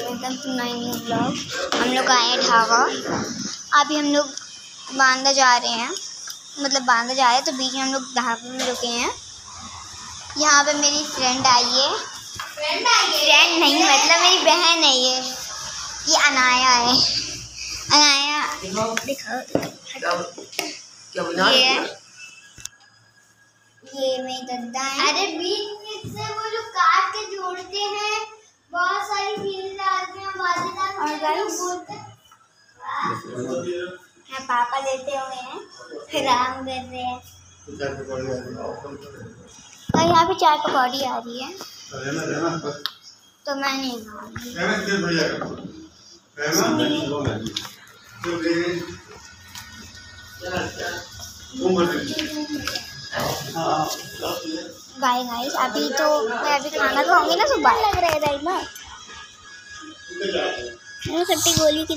Welcome to my new blog. हम लोग आए हैं ढाबा। अभी हम लोग बांदा जा रहे हैं। मतलब बांदा जा रहे हैं तो बीच में हम लोग ढाबे में रुके हैं। यहाँ पे मेरी फ्रेंड आई है। फ्रेंड आई है? फ्रेंड नहीं मतलब मेरी बहन है ये। ये अनाया है। अनाया दिखाओ। ये है। ये मेरी दद्दा है। अरे बीच हाँ पापा देते हुए हैं, फिर आराम कर रहे हैं। और यहाँ पे पकौड़ी आ रही है। तो मैं नहीं बाय गाइस अभी तो मैं अभी खाना खाऊँगी ना, सुबह। लग रहा है ना? मैंने खट्टी गोली की